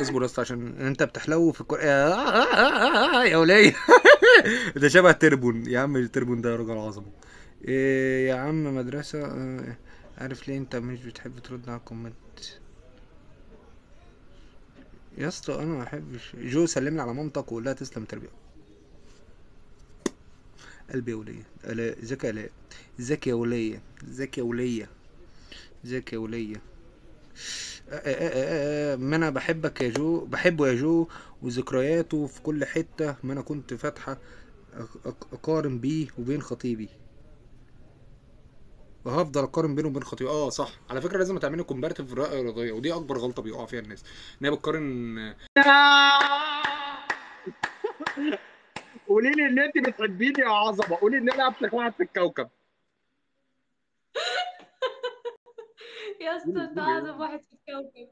اصبر اسطى عشان انت بتحلو في الكو... يا, آه آه آه يا ولية ده شبه تربون يا عم التربون ده راجل عظمة. إيه يا عم مدرسة؟ آه، عارف ليه انت مش بتحب ترد على الكومنت؟ يا اسطى أنا ما بحبش. جو سلم لي على مامتك وقول لها تسلم تربية. قلبي يا ولية الاء ازيك يا الاء ازيك يا ولية ازيك يا ولية؟ ازيك يا ولية؟ آه، آه، آه، آه، ما أنا بحبك يا جو بحبه يا جو وذكرياته في كل حتة ما أنا كنت فاتحة أق- أق- أقارن بيه وبين خطيبي. وهفضل أقارن بينه وبين خطيبي. آه صح. على فكرة لازم تعملي comparative رؤيه رياضية. ودي أكبر غلطة بيقع فيها الناس. إن هي بتقارن قولي لي إن انت بتحبيني يا عظمة. قولي إن أنا افشخ واحد في الكوكب. يا اسطى أنت أعظم واحد في الكوكب.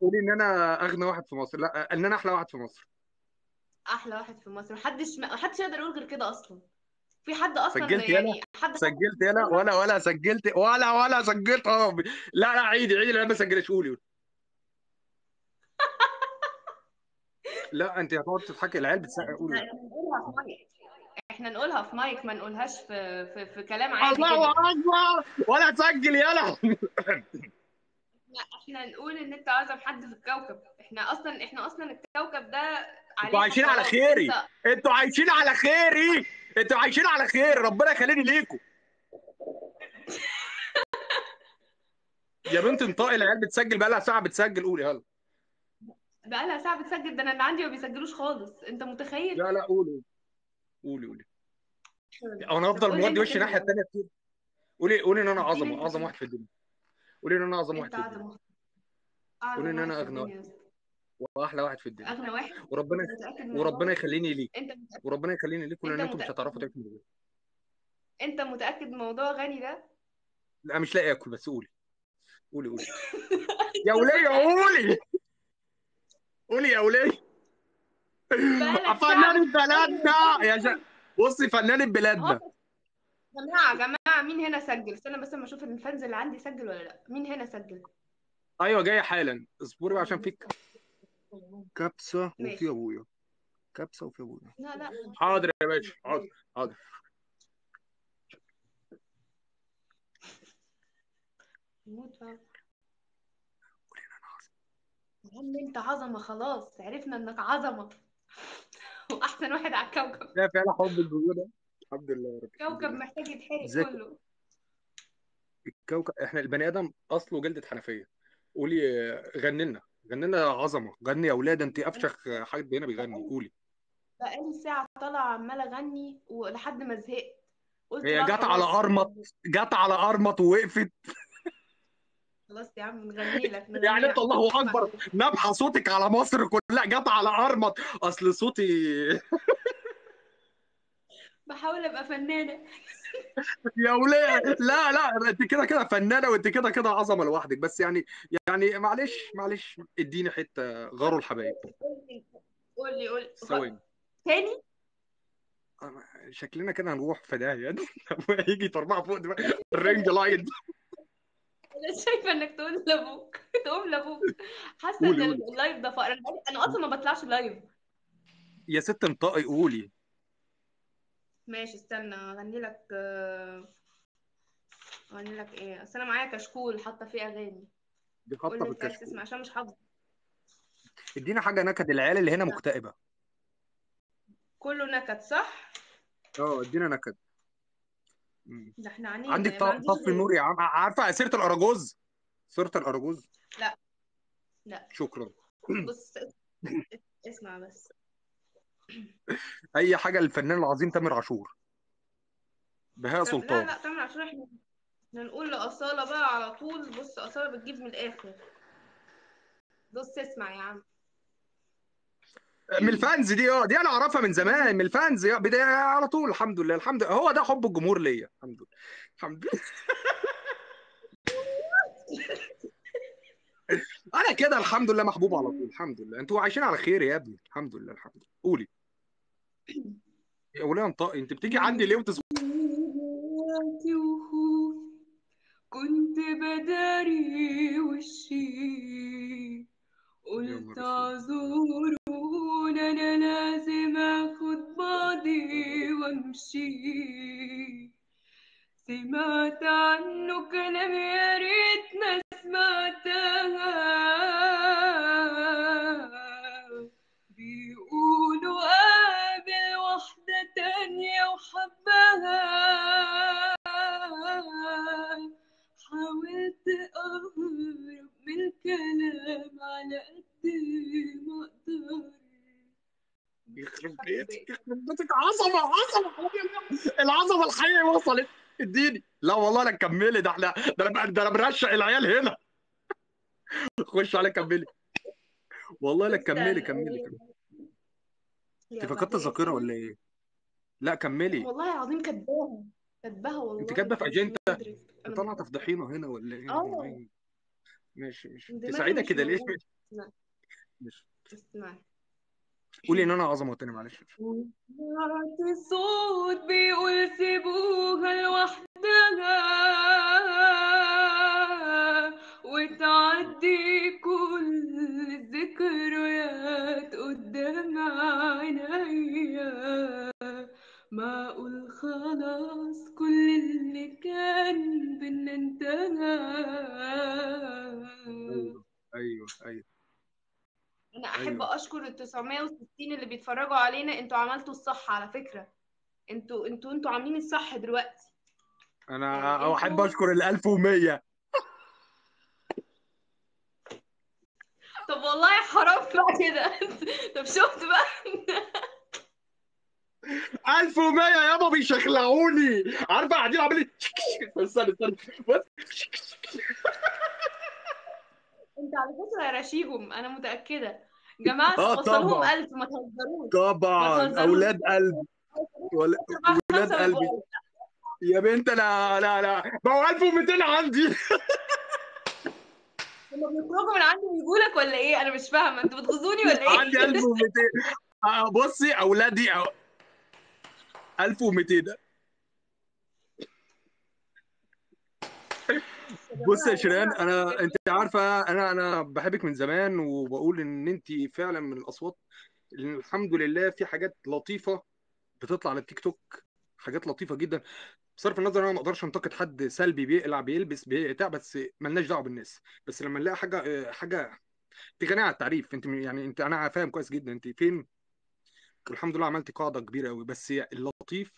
قولي ان أنا أغنى واحد في مصر. لا إن أنا أحلى واحد في مصر. أحلى واحد في مصر. محدش محدش يقدر يقول غير كده أصلا. في حد أصلا سجلت يعني حد سجلت يلا؟ ولا ولا سجلت ولا ولا سجلت آه لا لا عيدي عيدي لا ما سجلش قولي. لا أنت هتقعد تضحكي العيال بتسقى قولي. إحنا نقولها في مايك ما نقولهاش في في, في كلام عادي الله أكبر! ولا سجل يلا! لا إحنا نقول إن أنت أعظم حد في الكوكب. إحنا أصلا إحنا أصلا الكوكب ده أنتوا عايشين على. خيري. أنت أنتوا عايشين على خيري. أنتوا عايشين على خير. ربنا يخليني ليكم. يا بنت انطقي العيال بتسجل بقى لها ساعة بتسجل. قولي يلا. بقالها ساعة بتسجل. ده أنا اللي عندي ما بيسجلوش خالص. أنت متخيل؟ لا لا قولي. قولي قولي. أو أنا أفضل مودي وشي الناحية الثانية كتير قولي قولي إن أنا اديني أعظم. واحد في الدنيا. قولي إن أنا أعظم واحد في الدنيا. قولي إن أنا واحد أغنى يا اسطى. وأحلى واحد في الدنيا. أغنى واحد؟ وربنا وربنا يخليني ليك. وربنا يخليني ليكم لأن أنت أنتم مش هتعرفوا تاكلوا غيري. أنت متأكد من موضوع غني ده؟ لا مش لاقي آكل بس قولي. قولي قولي. يا ولية قولي. قولي يا ولية. ساعة. بلدنا. يا شا... بصي فنان هو بلادنا جماعة جماعة مين هنا سجل؟ استنى بس أما أشوف الفانز اللي عندي سجل ولا لأ. مين هنا سجل؟ أيوه جاية حالا. اصبري بقى عشان فيك كبسة ماشي. وفي أبويا. كبسة وفي أبويا. لا لا. حاضر يا باشا حاضر حاضر. موت بقى. يا عم أنت عظمة خلاص. عرفنا إنك عظمة. واحسن واحد على الكوكب. لا فعلا حب الجمهور الحمد لله يا رب الكوكب لله. محتاج يتحرق ازيك؟ كله. الكوكب إحنا البني آدم أصله جلده حنفيه قولي غني لنا غني لنا يا عظمة. غني يا أولاد أنت أفشخ حد هنا بيغني. قولي. بقالي ساعة طالعة عمالة أغني ولحد ما زهقت. قلت هي جت على. أرمط جت على أرمط ووقفت. خلاص يا عم نغني لك نغني يعني انت الله أكبر نبحة صوتك على مصر كلها جت على أرمط. أصل صوتي بحاول أبقى فنانة. يا وليه لا لا انت كده كده فنانة وانت كده كده عظمة لوحدك. بس يعني يعني معلش معلش اديني حتة غاروا الحبايب. قول لي قول لي ثواني. تاني؟ شكلنا كده هنروح في داهية. هيجي يطربعها فوق دماغ ال ring light. أنا شايفة إنك تقول لابوك تقوم لابوك حاسة قولي، إن قولي. ال live ده فقر أنا أنا أصلا ما بطلعش live. يا ست انطقي قولي. ماشي استنى أغني لك آه، أغني لك إيه؟ أصل أنا معايا كشكول حاطة فيه أغاني. دي قول حاطه لي في أنت عايز الكشكول تسمع عشان مش حافظة. ادينا حاجة نكد العيال اللي هنا مكتئبة. كله نكد صح؟ آه ادينا نكد. ده إحنا عنينا عندك ما ط- عنديش طفي غيره. النور يا عم. عارفة سيرة الأراجوز؟ سيرة الأراجوز؟ لا. لا. شكرا. بص اسمع بس. أي حاجة للفنان العظيم تامر عاشور. بهاء طب لا سلطان. لا تامر عاشور إحنا إحنا نقول لأصالة بقى على طول. بص أصالة بتجيب من الآخر. بص اسمع يا عم. من الفانز دي آه دي أنا أعرفها من زمان من الفانز يا بداية على طول الحمد لله الحمد لله. هو ده حب الجمهور ليا الحمد لله الحمد لله. أنا كده الحمد لله محبوب على طول الحمد لله. أنتوا عايشين على خير يا ابني الحمد لله الحمد لله. قولي. يا وليه انطقي أنت بتيجي عندي ليه وخوف كنت بداري وشي قلت نهار اعذرون أنا لازم اخد بعضي وأمشي. سمعت عنه كلام يا ريت يخرب بيتك يخرب بيتك عظمه عظمه العظمة الحقيقيه وصلت. اديني. لا والله لا كملي. ده إحنا ده أنا ده أنا برشق العيال هنا. خش على كملي. والله لا كملي كملي كملي. انت فقدت الذاكره ولا إيه؟ لا كملي. والله العظيم كاتباها كاتباها والله. انت كاتبة في أجندة؟ طالعه تفضحينا هنا ولا إيه؟ آه. ماشي ماشي. تساعدها مش كده ليه؟ ماشي. اسمعي قولي إن أنا عظمه تاني معلش. سمعت صوت بيقول سيبوها لوحدها وتعدي كل الذكريات قدام عينيا. معقول خلاص كل اللي كان بينا أنتهى. أيوه أيوه أنا أحب أيوة. أشكر ال 960 اللي بيتفرجوا علينا. أنتوا عملتوا الصح على فكرة. أنتوا أنتوا أنتوا عاملين الصح دلوقتي. أنا يعني احب انتوا- أشكر ال 1100 طب والله حرام بقى كده. طب شفت بقى؟ 1100 يابا بيشخلعوني عارفة قاعدين عاملين استنى استنى. انت على فكرة رشيهم أنا متأكدة. جماعة آه طبعا. ألف ما تهزروش. طبعا. ما تهزروش. أولاد قلبي. ولاد يا بنت لا لا لا. ما هو 1200 عندي. هما بيخرجوا من عندي ويجوا لك ولا إيه؟ أنا مش فاهمة. أنتوا بتغزوني ولا إيه؟ عندي 1200 آه، بصي أولادي أو... 1200 بص يا شيرين أنا أنت عارفة أنا أنا بحبك من زمان وبقول إن أنت فعلا من الأصوات الحمد لله في حاجات لطيفة بتطلع على التيك توك حاجات لطيفة جدا. بصرف النظر أنا ما أقدرش أنتقد حد سلبي بيقلع بيلبس بتاع بس ملناش دعوة بالناس. بس لما نلاقي حاجة حاجة انت عن التعريف أنت يعني أنت أنا فاهم كويس جدا أنت فين. الحمد لله عملتي قاعدة كبيرة قوي بس اللطيف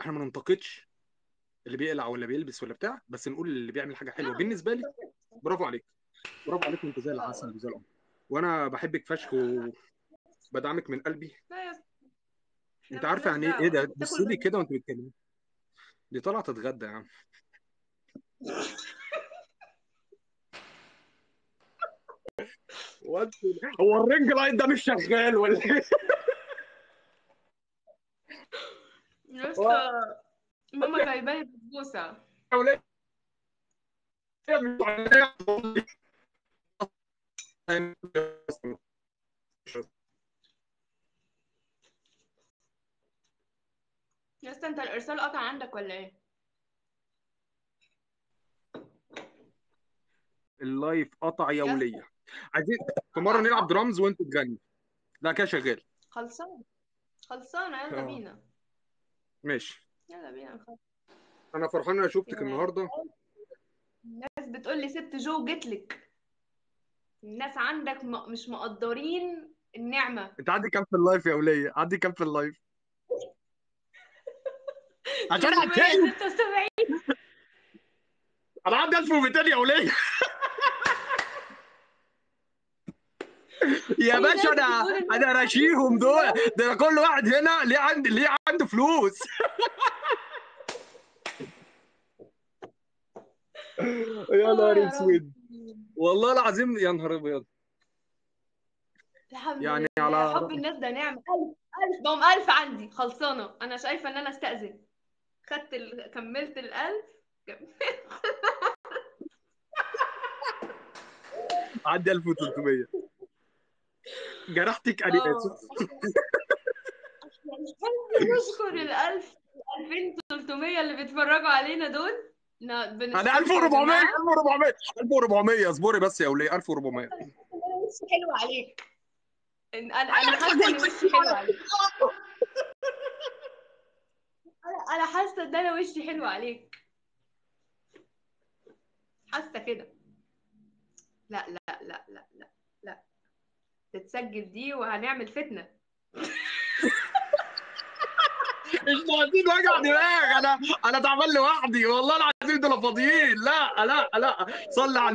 إحنا ما ننتقدش. اللي بيقلع ولا بيلبس ولا بتاع بس نقول اللي بيعمل حاجة حلوة بالنسبة لي برافو عليك برافو عليك انت زي العسل وزي القمر وأنا بحبك فشخ وبدعمك من قلبي انت عارفة يعني إيه ده. بصي لي. كده وانت بتتكلمي دي طالعه تتغدى يا عم هو ال ring light ده مش شغال ولا إيه؟ ماما جايبه لي بسبوسه اسطى أنت الإرسال قطع عندك ولا إيه؟ ال live قطع يا وليه عايزين في مرة نلعب درامز وأنت تغني. لا كده شغال. خلصانه خلصانة يلا آه. بينا. ماشي. يلا بينا. نخلص. أنا فرحان أنا شفتك النهارده. الناس بتقول لي ست جو جتلك الناس عندك م... مش مقدرين النعمة. أنت عندي كام في ال live يا وليه عندي كام في ال live؟ عشان هتكلم 376 أنا عندي 1200 يا وليه يا باشا أنا أنا راشيهم دول. ده كل واحد هنا ليه عندي ليه عنده فلوس. يا نهار. أسود. والله العظيم يا نهار أبيض. الحمد يعني لله على حب الناس ده نعمة. ألف ألف بقوم ألف عندي. خلصانة. أنا شايفة إن أنا أستأذن. خدت ال... كملت الألف. عندي 1300 جرحتك أنا اسف نشكر الألف 2300 اللي بيتفرجوا علينا دول. بنشكركم أنا يا 1400 جماعة. 1400 1400 اصبري بس يا وليه 1400 وشي حلو عليك. أنا أنا حاسة ان وشي حلو عليك. أنا أنا حاسة إن أنا وشي حلو عليك. حاسة كده. لا لا لا لا لا لا. تتسجل دي وهنعمل فتنة. مش ناقصين وجع دماغ أنا أنا تعبان لوحدي والله العظيم دول فاضيين. لا لا لا. صلي على